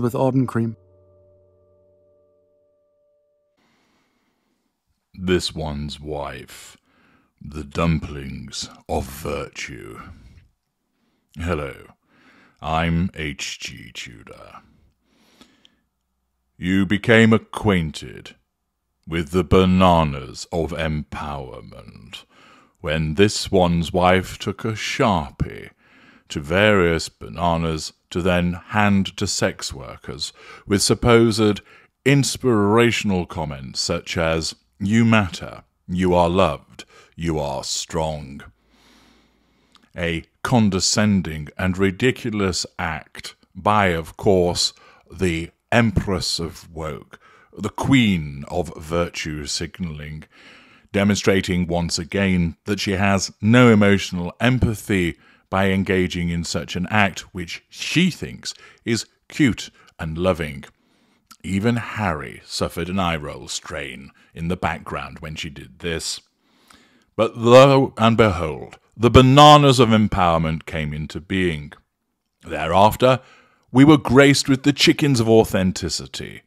Elizabeth Audencream. This one's wife. The dumplings of virtue. Hello, I'm H.G. Tudor. You became acquainted with the bananas of empowerment when this one's wife took a sharpie to various bananas to then hand to sex workers with supposed inspirational comments such as, You matter, you are loved, you are strong. A condescending and ridiculous act by, of course, the Empress of Woke, the Queen of Virtue Signalling, demonstrating once again that she has no emotional empathy by engaging in such an act which she thinks is cute and loving. Even Harry suffered an eye roll strain in the background when she did this. But lo and behold, the bananas of empowerment came into being. Thereafter, we were graced with the chickens of authenticity.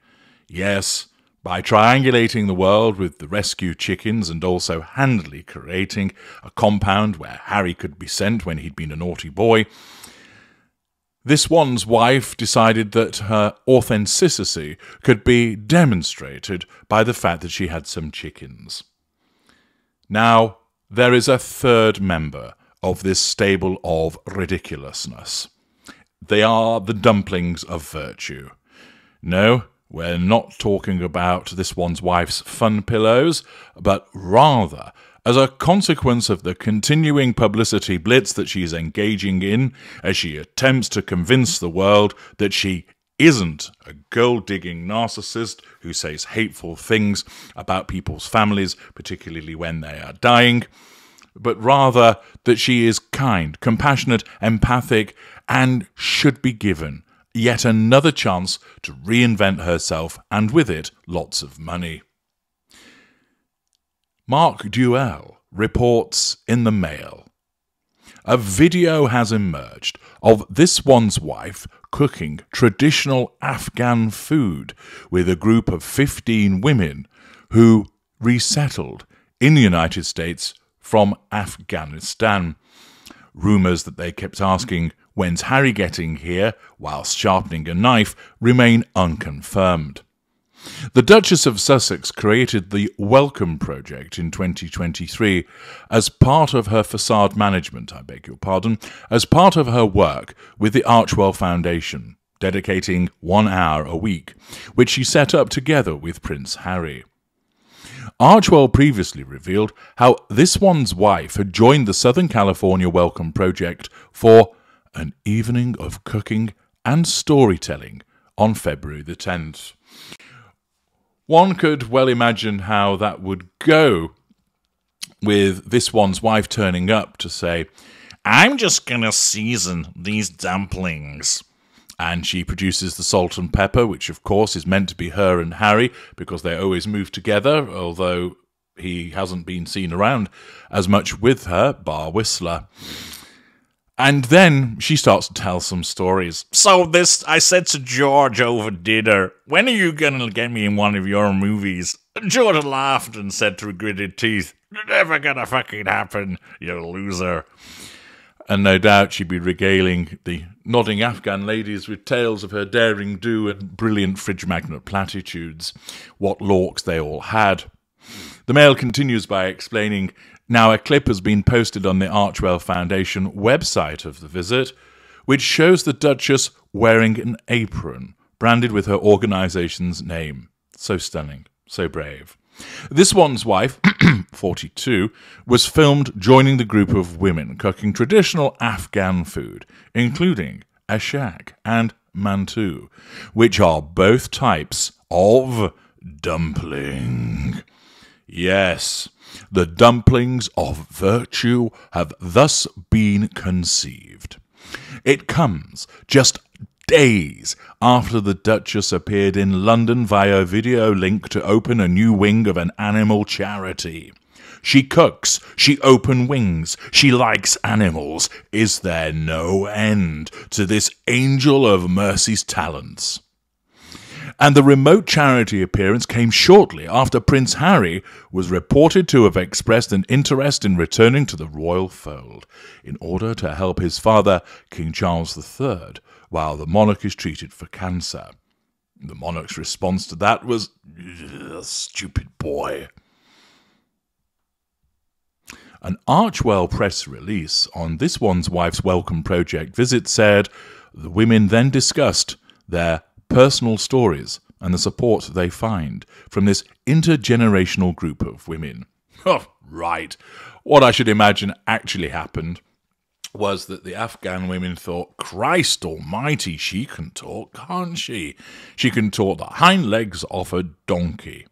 Yes, by triangulating the world with the rescue chickens and also handily creating a compound where Harry could be sent when he'd been a naughty boy, this one's wife decided that her authenticity could be demonstrated by the fact that she had some chickens. Now, there is a third member of this stable of ridiculousness. They are the dumplings of virtue. No, we're not talking about this one's wife's fun pillows, but rather as a consequence of the continuing publicity blitz that she's engaging in as she attempts to convince the world that she isn't a gold digging narcissist who says hateful things about people's families, particularly when they are dying, but rather that she is kind, compassionate, empathic, and should be given yet another chance to reinvent herself and with it lots of money. Mark Duell reports in the Mail. A video has emerged of this one's wife cooking traditional Afghan food with a group of 15 women who resettled in the United States from Afghanistan. Rumours that they kept asking, When's Harry getting here? whilst sharpening a knife remain unconfirmed. The Duchess of Sussex created the Welcome Project in 2023 as part of her facade management, I beg your pardon, as part of her work with the Archewell Foundation, dedicating one hour a week, which she set up together with Prince Harry. Archewell previously revealed how this one's wife had joined the Southern California Welcome Project for an evening of cooking and storytelling on February the 10th. One could well imagine how that would go with this one's wife turning up to say, I'm just going to season these dumplings. And she produces the salt and pepper, which of course is meant to be her and Harry because they always move together, although he hasn't been seen around as much with her, bar Whistler. And then she starts to tell some stories. So this, I said to George over dinner, when are you going to get me in one of your movies? George laughed and said through gritted teeth, never gonna fucking happen, you loser. And no doubt she'd be regaling the nodding Afghan ladies with tales of her daring do and brilliant fridge magnet platitudes, what larks they all had. The Mail continues by explaining now, a clip has been posted on the Archewell Foundation website of the visit, which shows the Duchess wearing an apron branded with her organization's name. So stunning, so brave. This one's wife, 42, was filmed joining the group of women cooking traditional Afghan food, including a ashak and mantu, which are both types of dumpling. Yes, the dumplings of virtue have thus been conceived. It comes just days after the Duchess appeared in London via video link to open a new wing of an animal charity. She cooks. She open wings. She likes animals. Is there no end to this angel of mercy's talents? And the remote charity appearance came shortly after Prince Harry was reported to have expressed an interest in returning to the royal fold in order to help his father, King Charles III, while the monarch is treated for cancer. The monarch's response to that was, stupid boy. An Archewell press release on this one's wife's welcome project visit said the women then discussed their personal stories and the support they find from this intergenerational group of women. Oh, right. What I should imagine actually happened was that the Afghan women thought, Christ almighty, she can talk, can't she? She can talk the hind legs off a donkey.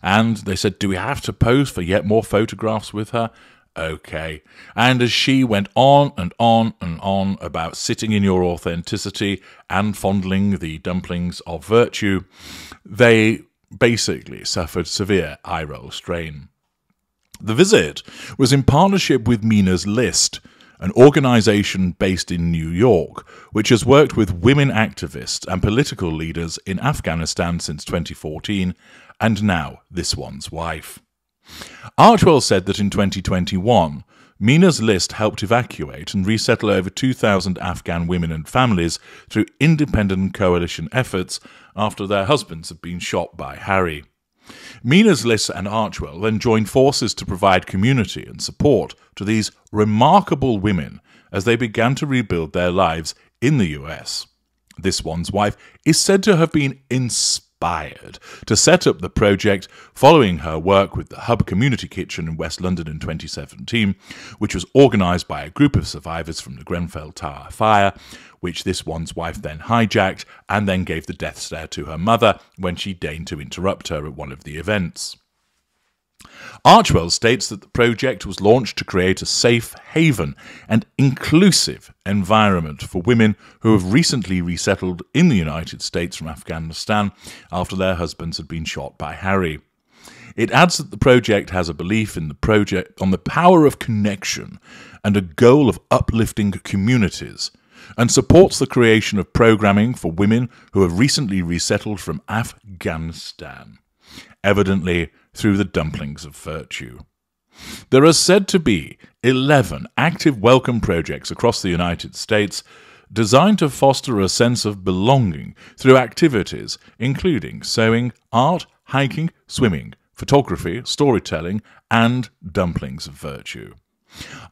And they said, Do we have to pose for yet more photographs with her? Okay. And as she went on and on and on about sitting in your authenticity and fondling the dumplings of virtue, they basically suffered severe eye roll strain. The visit was in partnership with Mina's List, an organization based in New York, which has worked with women activists and political leaders in Afghanistan since 2014, and now this one's wife. Archewell said that in 2021, Mina's list helped evacuate and resettle over 2,000 Afghan women and families through independent coalition efforts after their husbands had been shot by Harry. Mina's List and Archewell then joined forces to provide community and support to these remarkable women as they began to rebuild their lives in the US. This one's wife is said to have been inspired inspired to set up the project following her work with the Hub Community Kitchen in West London in 2017, which was organised by a group of survivors from the Grenfell Tower fire, which this one's wife then hijacked and then gave the death stare to her mother when she deigned to interrupt her at one of the events. Archewell states that the project was launched to create a safe haven and inclusive environment for women who have recently resettled in the United States from Afghanistan after their husbands had been shot by Harry. It adds that the project has a belief in the project on the power of connection and a goal of uplifting communities and supports the creation of programming for women who have recently resettled from Afghanistan. Evidently, through the dumplings of virtue. There are said to be 11 active welcome projects across the United States designed to foster a sense of belonging through activities including sewing, art, hiking, swimming, photography, storytelling, and dumplings of virtue.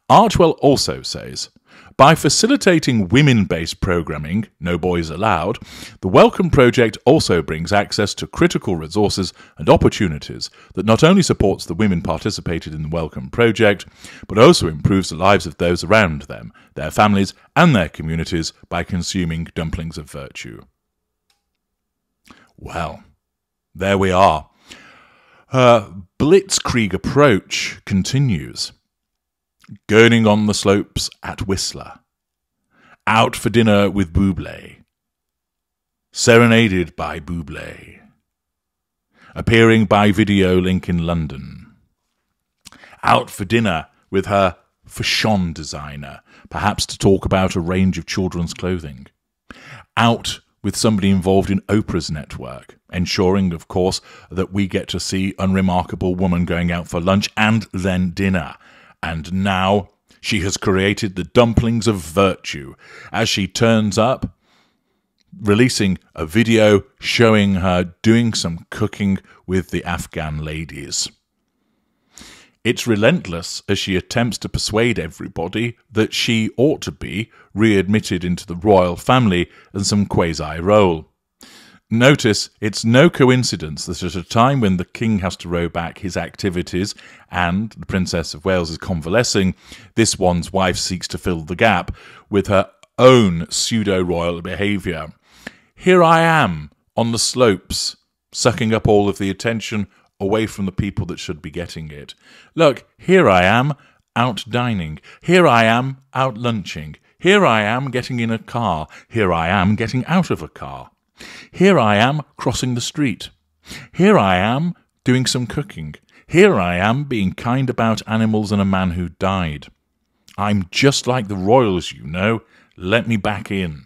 Archewell also says by facilitating women based programming, No Boys Allowed, the Welcome Project also brings access to critical resources and opportunities that not only supports the women participated in the Welcome Project, but also improves the lives of those around them, their families, and their communities by consuming dumplings of virtue. Well, there we are. Her blitzkrieg approach continues gurning on the slopes at Whistler, out for dinner with Buble, serenaded by Buble, appearing by video link in London, out for dinner with her fashion designer, perhaps to talk about a range of children's clothing, out with somebody involved in Oprah's network, ensuring, of course, that we get to see Unremarkable Woman going out for lunch and then dinner and now she has created the dumplings of virtue as she turns up, releasing a video showing her doing some cooking with the Afghan ladies. It's relentless as she attempts to persuade everybody that she ought to be readmitted into the royal family and some quasi role. Notice it's no coincidence that at a time when the king has to row back his activities and the Princess of Wales is convalescing, this one's wife seeks to fill the gap with her own pseudo royal behaviour. Here I am on the slopes, sucking up all of the attention away from the people that should be getting it. Look, here I am out dining. Here I am out lunching. Here I am getting in a car. Here I am getting out of a car. Here I am crossing the street. Here I am doing some cooking. Here I am being kind about animals and a man who died. I'm just like the royals, you know. Let me back in.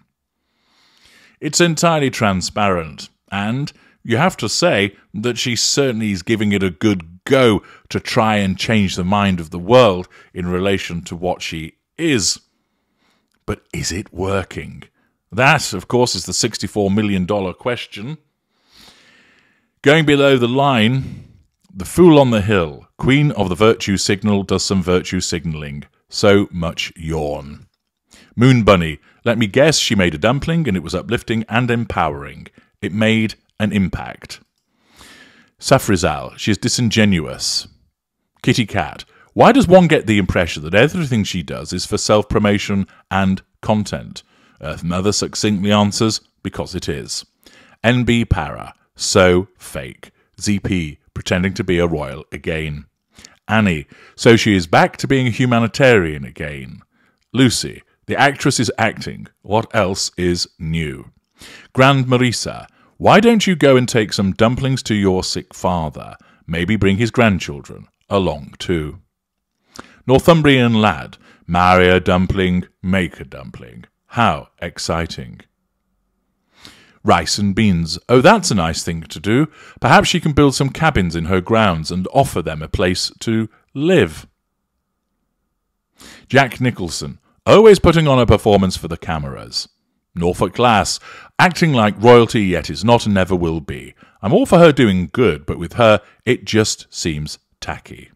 It's entirely transparent, and you have to say that she certainly is giving it a good go to try and change the mind of the world in relation to what she is. But is it working? That, of course, is the $64 million question. Going below the line, the Fool on the Hill, Queen of the Virtue Signal, does some virtue signalling. So much yawn. Moon Bunny, let me guess she made a dumpling and it was uplifting and empowering. It made an impact. Safrizal, she is disingenuous. Kitty Cat, why does one get the impression that everything she does is for self promotion and content? Earth Mother succinctly answers, because it is. NB Para, so fake. ZP, pretending to be a royal again. Annie, so she is back to being a humanitarian again. Lucy, the actress is acting. What else is new? Grand Marisa, why don't you go and take some dumplings to your sick father? Maybe bring his grandchildren along too. Northumbrian lad, marry a dumpling, make a dumpling. How exciting. Rice and beans. Oh, that's a nice thing to do. Perhaps she can build some cabins in her grounds and offer them a place to live. Jack Nicholson. Always putting on a performance for the cameras. Norfolk Glass. Acting like royalty, yet is not and never will be. I'm all for her doing good, but with her, it just seems tacky.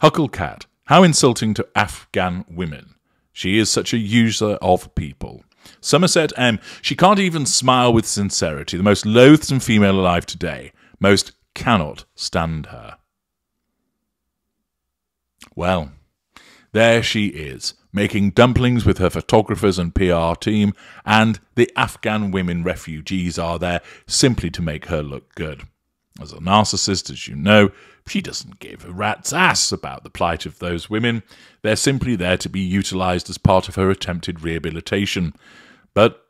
Huckle Cat. How insulting to Afghan women. She is such a user of people. Somerset M. She can't even smile with sincerity. The most loathsome female alive today. Most cannot stand her. Well, there she is, making dumplings with her photographers and PR team, and the Afghan women refugees are there simply to make her look good. As a narcissist, as you know, she doesn't give a rat's ass about the plight of those women. They're simply there to be utilized as part of her attempted rehabilitation. But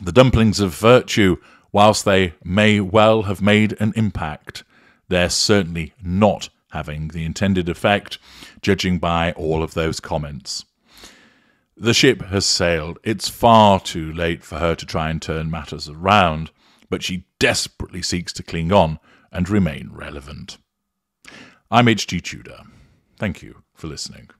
the dumplings of virtue, whilst they may well have made an impact, they're certainly not having the intended effect, judging by all of those comments. The ship has sailed. It's far too late for her to try and turn matters around, but she desperately seeks to cling on and remain relevant. I'm H.G. Tudor. Thank you for listening.